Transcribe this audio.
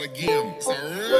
not a